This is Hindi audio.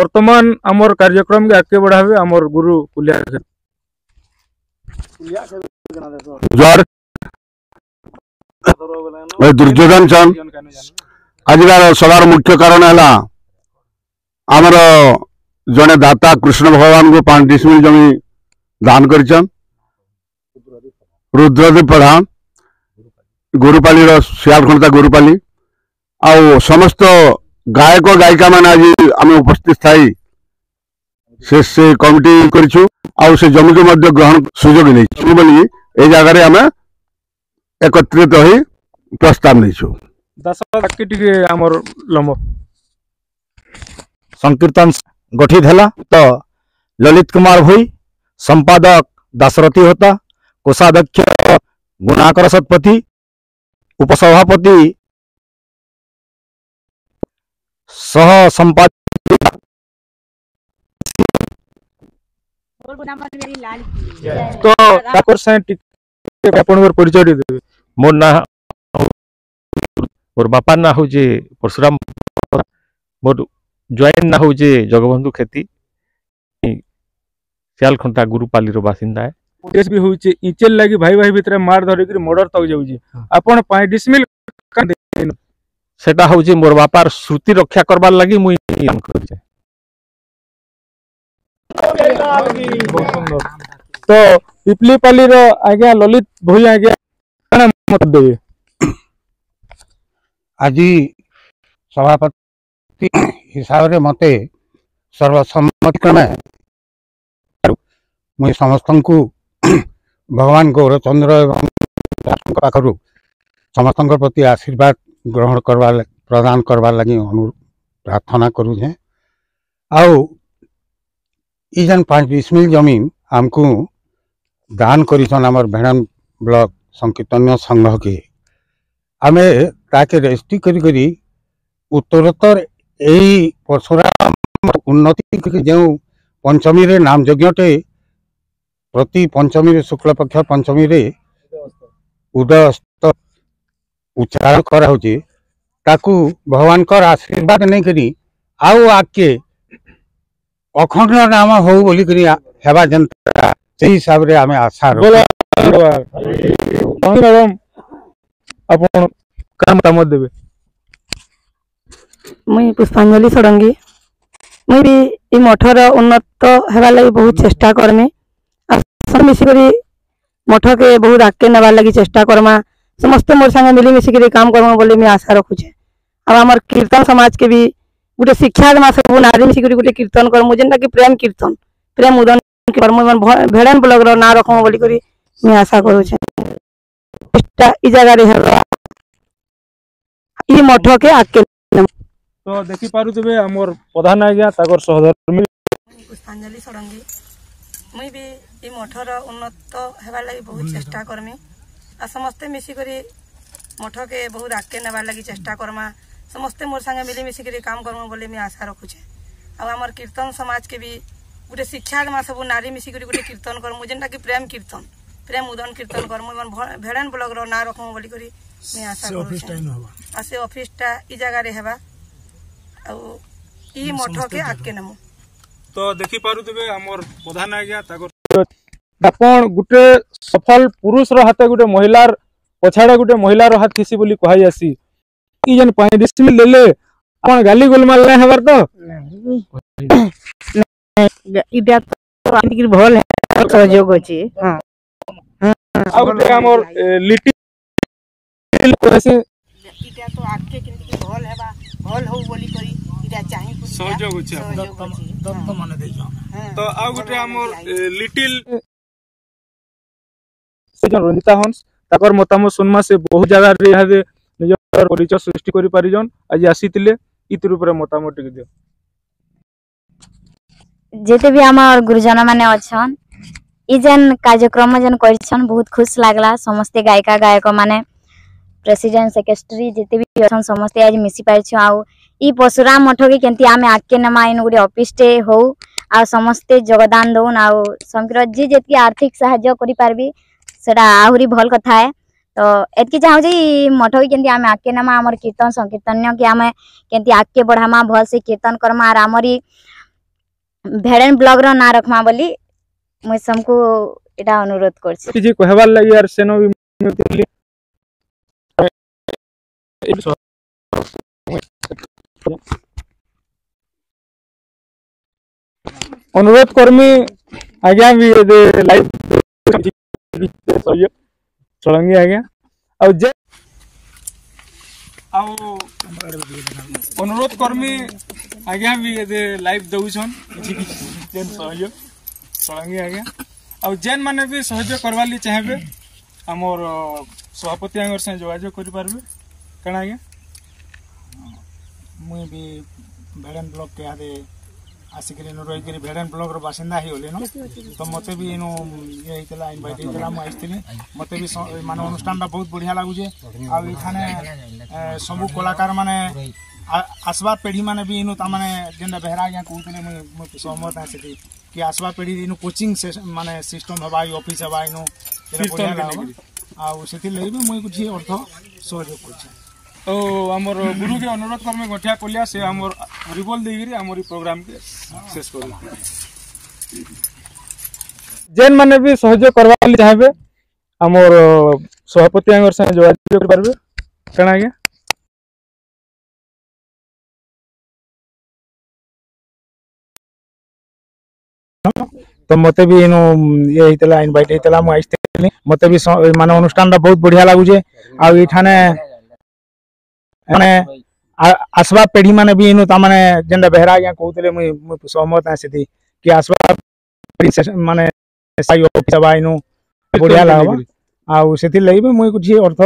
बर्तमान आमर कार्यक्रम के आगे बढ़ावे आमर गुरु कुलिया जोहार दुर्योधन चंद आजिकार सवार मुख्य कारण है आमर जड़े दाता कृष्ण भगवान को पांच डिसमिल जमी दान कर रुद्रदेव प्रधान गुरुपाली सियालखंडा गुरुपाली आ समस्त गायक गायिका मैंने आज आम उपस्थित थी से से कमिटी कर जमी को मध्य ग्रहण सुजोग नहीं बोल ये जगह आम एकत्रित प्रस्ताव नहीं संकीर्तन गठित है तो ललित कुमार भई संपादक दासरथी होता कोषाध्यक्ष गुणाकर शतपथी उपसभापति सह संपादिका तो ठाकुर परिचय दे मोर ना मोर बापा ना हूँ परशुराम मोर जॉइन ना हूँ जगबंधु खेती सियालखंटा गुरुपाली रो है केस भी हूँ छे इचेल लागी भाई भाई भितर मार धरिक मर्डर तक जाउ जे अपन पाई ସେଟା ହଉଛି ମୋର ବାପାର ଶ୍ରୁତି ରକ୍ଷା କରବାର ଲାଗି ମୁଇଁ କରୁଛେ ତ ପିପିଲିପାଲିର ଆଜ୍ଞା ଲଲିତ ଭୋଇ ଆଜ୍ଞା ଦେବେ ଆଜି ସଭାପତି ହିସାବରେ ମତେ ସର୍ବସମ୍ମତିକ୍ରମେ ମୁଇଁ ସମସ୍ତଙ୍କୁ ଭଗବାନ ଗୌରଚନ୍ଦ୍ର ଏବଂ ପାଖରୁ ସମସ୍ତଙ୍କ ପ୍ରତି ଆଶୀର୍ବାଦ ଗ୍ରହଣ କରବାର୍ ପ୍ରଦାନ କରବାର୍ ଲାଗି ଅନୁ ପ୍ରାର୍ଥନା କରୁଛେଁ ଆଉ ଇ ଯେନ୍ ପାଞ୍ଚ ବିସ୍ମିଲ୍ ଜମିନ୍ ଆମକୁ ଦାନ କରିଛନ୍ ଆମର ଭେଡ଼ାନ୍ ବ୍ଲକ୍ ସଂକୀର୍ତ୍ତନୀୟ ସଂଘକେ ଆମେ ତାକେ ରେଜିଷ୍ଟ୍ରି କରି କରି ଉତ୍ତରୋତ୍ତର ଏଇ ପରଶୁରାମ ଉନ୍ନତି ଯେଉଁ ପଞ୍ଚମୀରେ ନାମ ଯଜ୍ଞଟେ ପ୍ରତି ପଞ୍ଚମୀରେ ଶୁକ୍ଳପକ୍ଷ ପଞ୍ଚମୀରେ ଉଦୟ उच्चारण कराऊे भगवान आशीर्वाद नहीं करी आउ अखंड नाम हो बोली करी से आम आशा मैडम देवे मुई पुष्पांजलि षडंगी मुई भी ये मठर उन्नत होगा लगी बहुत चेष्टा करमी मिसिक मठ के बहुत आगे नवार लगी चेष्टा करमा समस्त मोर संगे मिली मिसिक काम करवा बोले मुझे आशा रखुचे आउ आम कीर्तन समाज के भी गोटे शिक्षा देमा सब नारी मिसिक गोटे कीर्तन करमु जेनटा कि प्रेम कीर्तन प्रेम उदन करमु भेड़न ब्लक ना रखमु बोलिक मुझे आशा करुचे ই জায়গায় হল ই মঠকে আকে তো দেখি পারুথিবে আমার প্রধান আজ্ঞা তাকর সহধর্মী পুষ্পাঞ্জলি ষড়ঙ্গী মুই বি ই মঠর উন্নত হেবার লাগি বহুত চেষ্টা করমি आ समस्ते मिसिक मठ के बहुत आगके नेबार लगी चेष्टा करमा समस्ते मोर संगे मिली मिसिक काम करमा बोले मुझे आशा रखुचे आमर कीर्तन समाज के भी गोटे शिक्षा देमा सब नारी मिसिक गोटे कीर्तन करमु जेनटा कि प्रेम कीर्तन प्रेम उदन कीर्तन करमु एवं भेड़ान ब्लक रो ना रखमु बोली करी मैं आशा करुछे आ ई मठ के आगके नेमु तो देखि पारुतबे हमर प्रधान आज्ञा ଆପଣ ଗୁଟେ ସଫଲ ପୁରୁଷର ହାତେ ଗୁଟେ ମହିଳାର ପଛାଡ଼େ ଗୁଟେ ମହିଳାର ହାତ ଥିସି ବୋଲି କୁହାଇ ଆସି ଇ ଯେନ୍ ପଇଁତିରିଶ ଦେଲେ ଆପଣ ଗାଲି ଗୋଲମାଲ ନାଇଁ ହେବାର ତ ଇଟା ତ ଆଣିକିରି ଭଲ ସହଯୋଗ ଅଛି ଆଉ ଗୁଟେ ଆମର ଲିଟି କହିସି ଇଟା ତ ଆଗକେ କେମିତି ଭଲ ହେବା ଭଲ ହଉ ବୋଲି କରି ଇଟା ଚାହିଁ ସହଯୋଗ ଅଛି ଦତ୍ତ ମାନେ ଦେଇଛ ତ ଆଉ ଗୁଟେ ଆମର ଲିଟିଲ ସେଜନ୍ ରଞ୍ଜିତା ହଂସ ତାଙ୍କର ମତାମତ ଶୁଣମା ସେ ବହୁତ ଜାଗାରେ ଇହାଦେ ନିଜର ପରିଚୟ ସୃଷ୍ଟି କରିପାରିଛନ୍ ଆଜି ଆସିଥିଲେ ଇଥିରୁ ଉପରେ ମତାମତ ଟିକେ ଦିଅ ଯେତେ ବି ଆମର ଗୁରୁଜନ ମାନେ ଅଛନ୍ ଇ ଯେନ୍ କାର୍ଯ୍ୟକ୍ରମ ଯେନ୍ କରିଛନ୍ ବହୁତ ଖୁସି ଲାଗଲା ସମସ୍ତେ ଗାୟିକା ଗାୟକ ମାନେ ପ୍ରେସିଡେଣ୍ଟ ସେକ୍ରେଟେରୀ ଯେତେ ବି ଅଛନ୍ ସମସ୍ତେ ଆଜି ମିଶି ପାରିଛୁ ଆଉ ଇ ପଶୁରାମ ମଠକେ କେମିତି ଆମେ ଆଗକେ ନେମା ଇନ ଗୋଟେ ଅଫିସଟେ ହଉ ଆଉ ସମସ୍ତେ ଯୋଗଦାନ ଦଉନ୍ ଆଉ ସମଗ୍ର ଯିଏ ଯେତିକି ଆର୍ଥିକ ସାହାଯ୍ୟ କରିପାରିବି ସେଟା ଆହୁରି ଭଲ କଥା ହେ ତ ଏତିକି ଚାହୁଁଛି ମଠ ବି କେମିତି ଆମେ ଆଗକେ ନେମା ଆମର କୀର୍ତ୍ତନ ସଂକୀର୍ତ୍ତନ୍ୟ କି ଆମେ କେମିତି ଆଗକେ ବଢ଼ାମା ଭଲସେ କୀର୍ତ୍ତନ କରମା ଆର୍ ଆମରି ଭେଡ଼େନ୍ ବ୍ଲଗ୍ର ନାଁ ରଖମା ବୋଲି ମୁଇଁ ସମକୁ ଏଇଟା ଅନୁରୋଧ କରୁଛି କିଛି କହିବାର ଲାଗି ଆର୍ ସେନ ବି ଅନୁରୋଧ କରମି ଆଜ୍ଞା ବି ଲାଇଭ सड़ंगी आ गया अब जय अनुरोध करमी आज्ञा भी ये लाइव दौन सड़ंगी आ गया जेन माने भी सहयोग करवा ली चाहबे सभापति आंगर से कर मुई भी बेड़न ब्लॉक के आदे आसिक रही भेड़न ब्लक रसिंदा ही गलेन तो मत भी इन ये इनभैट होता है मुझे मत भी मान अनुष्ठान बहुत बढ़िया लगुचे आखने सब कलाकार मैंने आसवा पीढ़ी मैंने भी इन तमें जेनता बेहरा आज कहते मुझे सहमत है सी कि आसवा पीढ़ी इन कोचिंग मानने सिस्टम हवा ये अफिस्वा इन आती भी मुझे किसी अर्थ सहयोग कर ଆଉ ଆମର ଗୁରୁକେ ଅନୁରୋଧ କର୍ମେ ଗଠିଆ କଲିଆ ସେ ଆମର ହରିବୋଲ ଦେଇକିରି ଆମର ଏଇ ପ୍ରୋଗ୍ରାମକେ ଶେଷ କରିବା ଯେନ୍ମାନେ ବି ସହଯୋଗ କରିବା ଲାଗି ଚାହିଁବେ ଆମର ସଭାପତି ଆଙ୍କର ସାଙ୍ଗେ ଯୋଗାଯୋଗ କରିପାରିବେ କାଣା ଆଜ୍ଞା ତ ମତେ ବି ଇନୁ ଇଏ ହେଇଥିଲା ଇନଭାଇଟ୍ ହେଇଥିଲା ମୁଁ ଆସିଥିଲି ମତେ ବି ମାନେ ଅନୁଷ୍ଠାନଟା ବହୁତ ବଢିଆ ଲାଗୁଛେ ଆଉ ଏଇଠାନେ ମାନେ আসবা পেঢ়ি মানে ବି ଇନୁ ତାମାନେ ଯେନ୍ତା ବେହେରା ଆଜ୍ଞା କହୁଥିଲେ ମୁଇଁ ମୁଇଁ ସହମତ ଆଁ ସେଠି କି ଆସବା ମାନେ ସାଇ ଅଫିସ ବା ଇନୁ ବଢ଼ିଆ ଲାଗ୍ବା ଆଉ ସେଥିର୍ ଲାଗି ବି ମୁଇଁ କିଛି ଅର୍ଥ